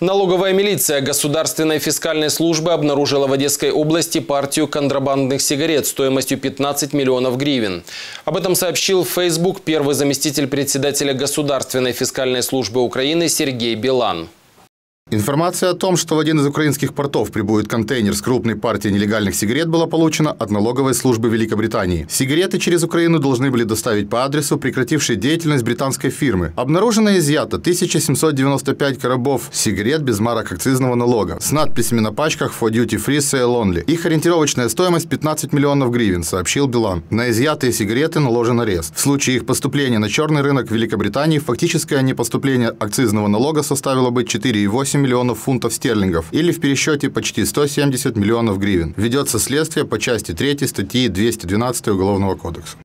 Налоговая милиция Государственной фискальной службы обнаружила в Одесской области партию контрабандных сигарет стоимостью 15 миллионов гривен. Об этом сообщил в Facebook первый заместитель председателя Государственной фискальной службы Украины Сергей Билан. Информация о том, что в один из украинских портов прибудет контейнер с крупной партией нелегальных сигарет, была получена от налоговой службы Великобритании. Сигареты через Украину должны были доставить по адресу, прекратившей деятельность британской фирмы. Обнаружено и изъято 1795 коробов сигарет без марок акцизного налога с надписями на пачках «For Duty Free Sale Only». Их ориентировочная стоимость 15 миллионов гривен, сообщил Билан. На изъятые сигареты наложен арест. В случае их поступления на черный рынок Великобритании фактическое непоступление акцизного налога составило бы 4,8 миллионов фунтов стерлингов или в пересчете почти 170 миллионов гривен. Ведется следствие по части 3 статьи 212 Уголовного кодекса.